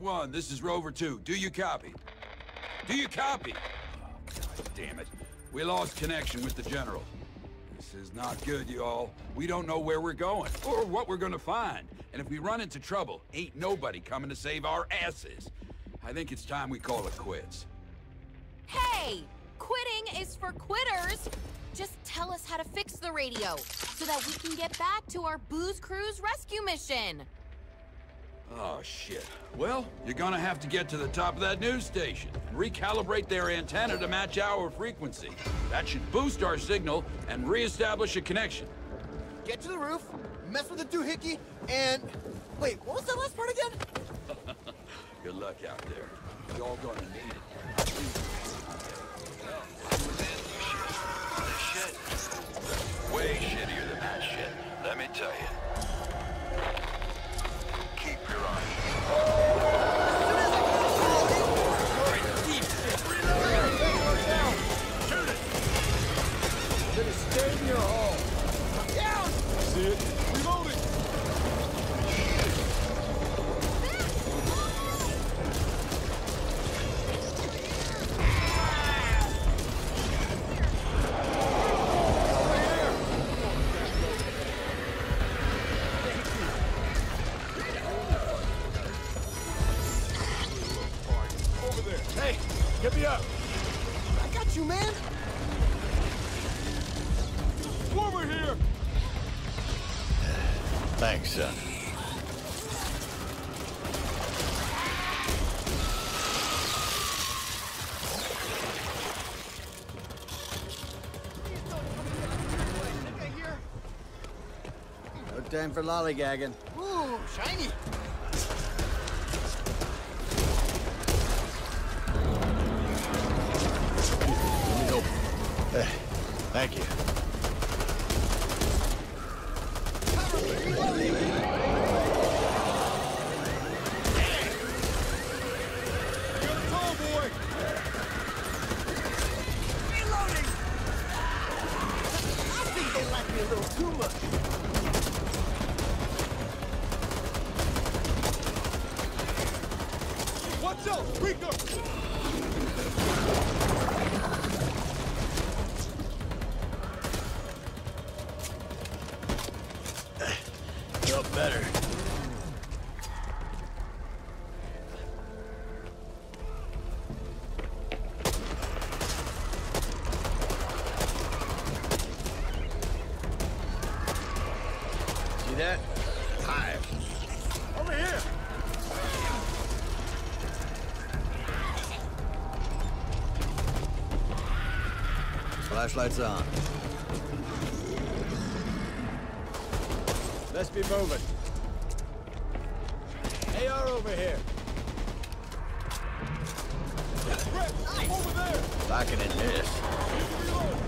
1, this is Rover 2. Do you copy? Do you copy? Oh, God damn it. We lost connection with the General. This is not good, y'all. We don't know where we're going, or what we're gonna find. And if we run into trouble, ain't nobody coming to save our asses. I think it's time we call it quits. Hey! Quitting is for quitters! Just tell us how to fix the radio, so that we can get back to our Booze Cruise rescue mission! Oh, shit. Well, you're gonna have to get to the top of that news station and recalibrate their antenna to match our frequency. That should boost our signal and reestablish a connection. Get to the roof, mess with the doohickey, and... Wait, what was that last part again? Good luck out there. Y'all gonna need it. Way shittier than that shit, let me tell you. You, man! Over here. Thanks, son. No time for lollygagging. Ooh, shiny! That? Hive. Over here. Flashlights on. Let's be moving. AR over here. Brett, over there. Locking in this.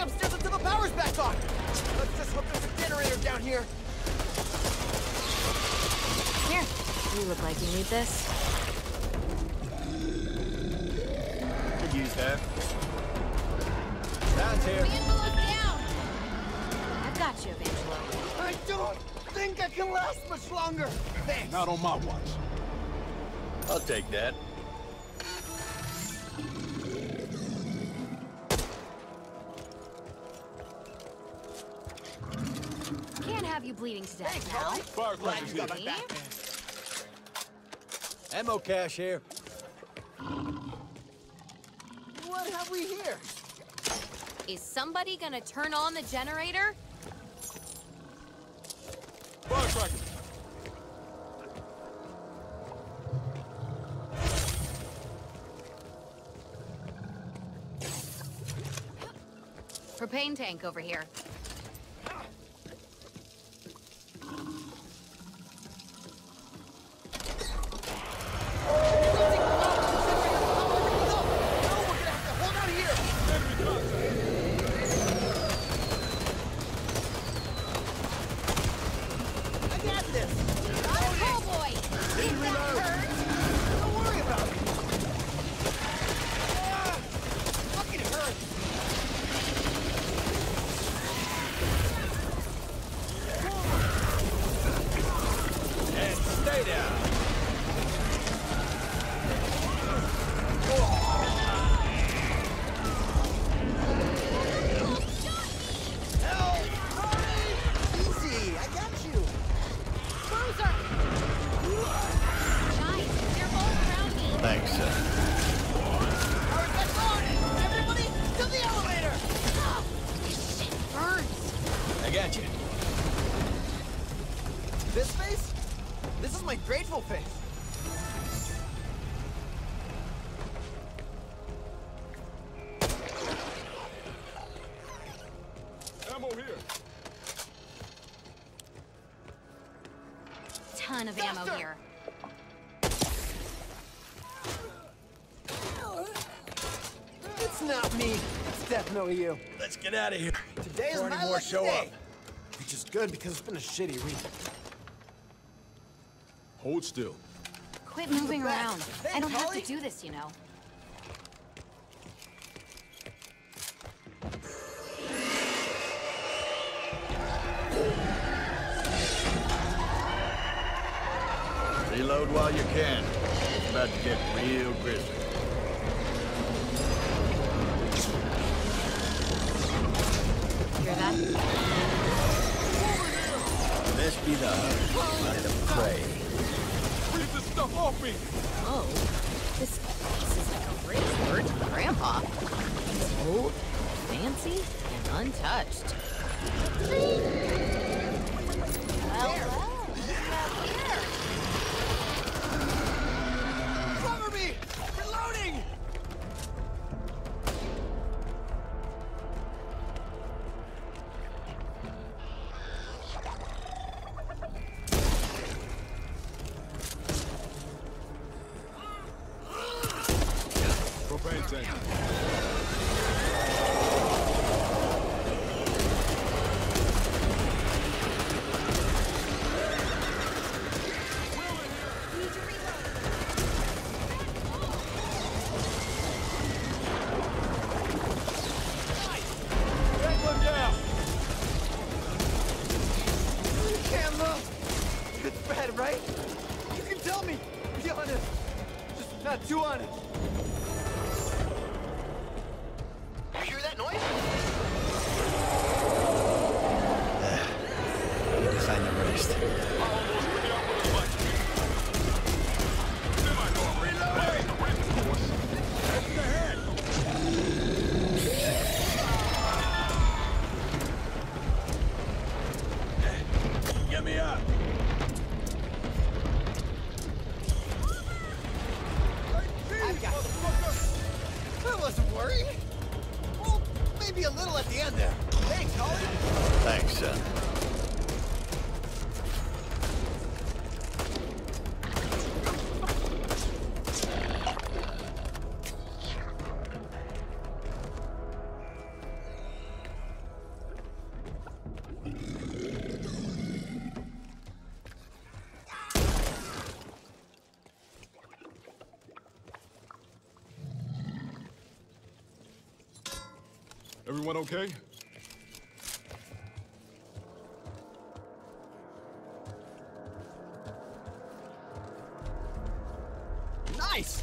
We can't get upstairs until the power's back on. Let's just hope there's a generator down here. Here, you look like you need this. Could use that. Sounds here. Angela's down! I've got you, Angelo. I don't think I can last much longer. Thanks. Not on my watch. I'll take that. Bleeding to death Thanks, now. Molly. Firecrackers here. Ready? Ammo cache here. What have we here? Is somebody gonna turn on the generator? Firecrackers. Propane tank over here. Ton of ammo here. It's not me. It's definitely you. Let's get out of here. Today is Before my any more lucky show day. up. Which is good because it's been a shitty week. Hold still. Quit moving back. around. I don't have to do this, you know. Reload while you can. It's about to get real grisly. Hear that? This be the light of prey. Get this stuff off me! Oh, this place is like a rich virgin grandpa. It's old, fancy, and untouched. Well, right? You can tell me. Be honest. Just not too honest. You hear that noise? I never rest. Thanks. Thanks, son. Everyone okay? Nice.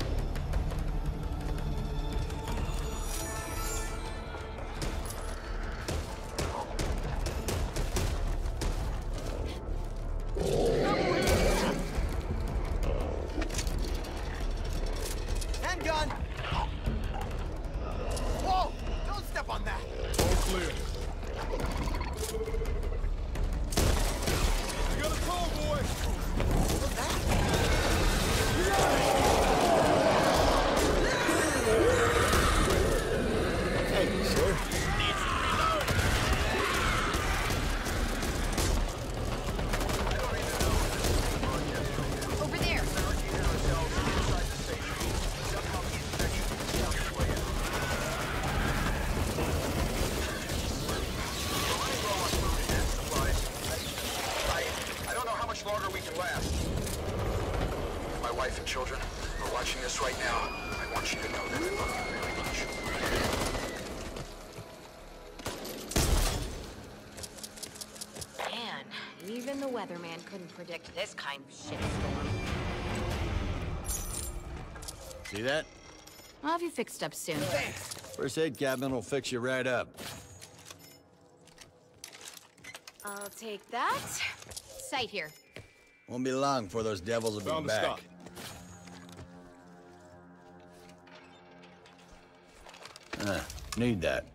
children are watching this right now. I want you to know that I love you very much. Man, even the weatherman couldn't predict this kind of shitstorm. See that? I'll have you fixed up soon. First aid cabinet will fix you right up. I'll take that. Sight here. Won't be long before those devils will be Found the back. Uh, need that.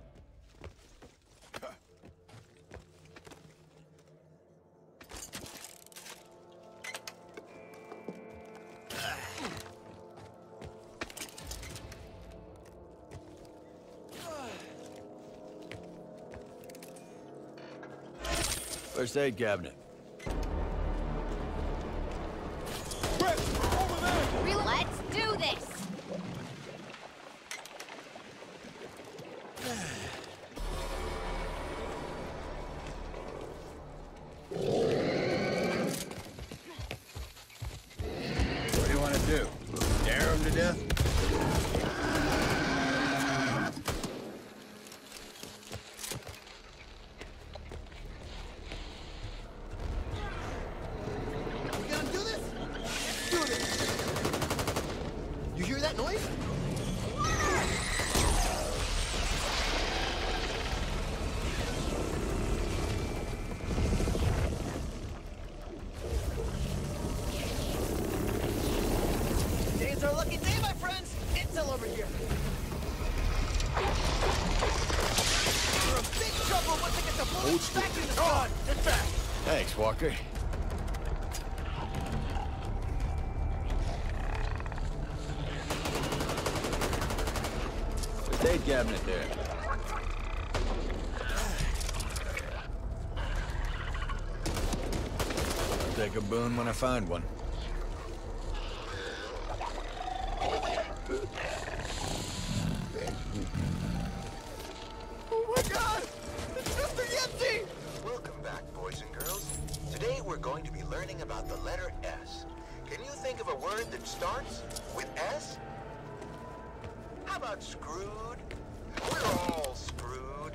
First aid cabinet. Yeah. Lucky day, my friends! Intel over here! We're in big trouble once I get the bullets back in the gun! Get back! Thanks, Walker. First aid cabinet there. I'll take a boon when I find one. Going to be learning about the letter S. Can you think of a word that starts with S? How about screwed? We're all screwed.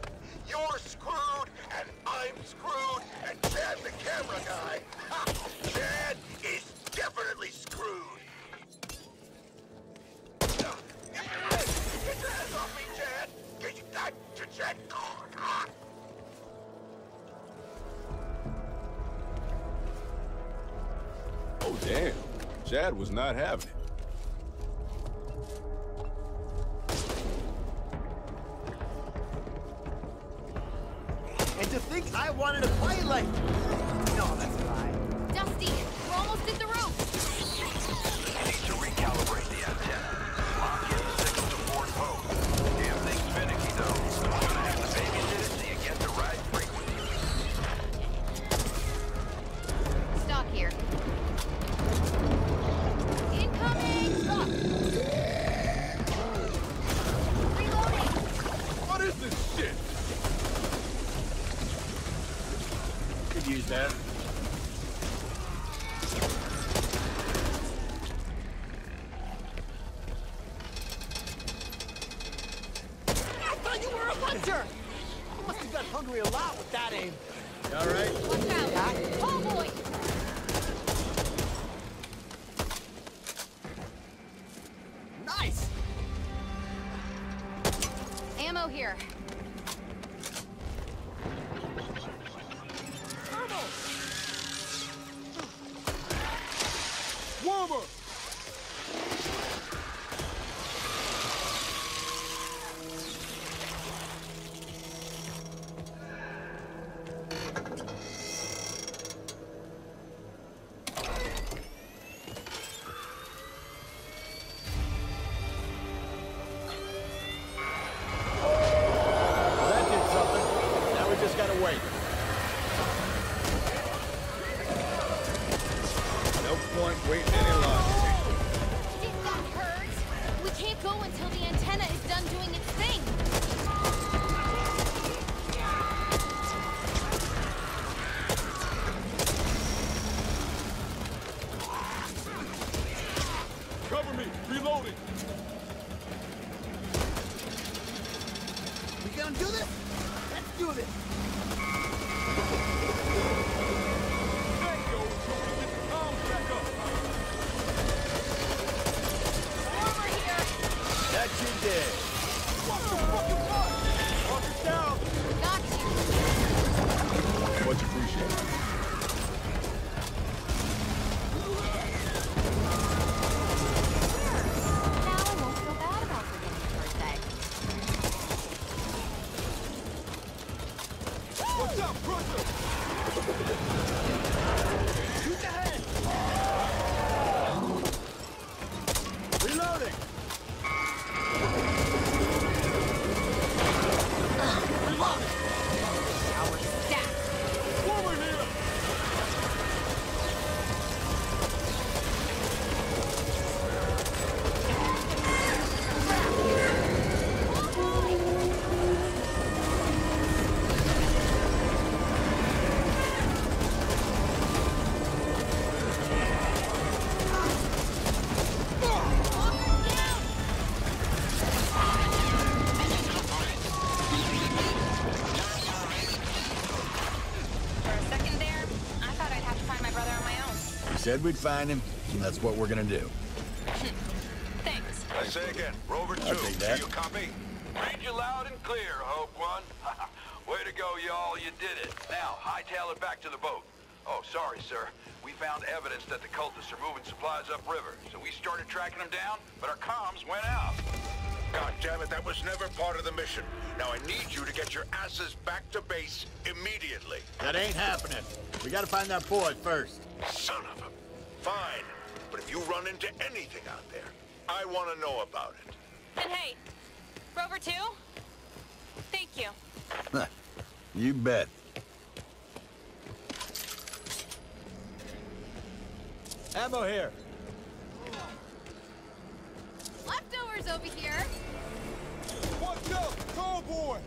You're screwed, and I'm screwed, and Chad the camera guy. Chad was not having it. And to think I wanted to play like... hungry a lot with that aim. All right? Cover me! Reloading! We gonna do this? Let's do this! There you go! So we get the comms back up! Over here! That you did. What the fucking fuck? Mark it down! Got you! Much appreciated. Reloading. Said we'd find him, and that's what we're gonna do. Thanks. I say again, Rover 2, I'll take that. do you copy? Read you loud and clear, Hope One. Way to go, y'all. You did it. Now, hightail it back to the boat. Oh, sorry, sir. We found evidence that the cultists are moving supplies upriver, so we started tracking them down, but our comms went out. God damn it, that was never part of the mission. Now I need you to get your asses back to base immediately. That ain't happening. We gotta find that boy first. Son of a... Fine, but if you run into anything out there, I want to know about it. And hey, Rover 2? Thank you. you bet. Ammo here. Leftovers over here. What's up, cowboy?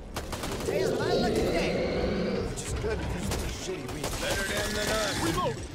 Damn, I look at that. Which is good because it's a shitty week. Better than the none. Reload!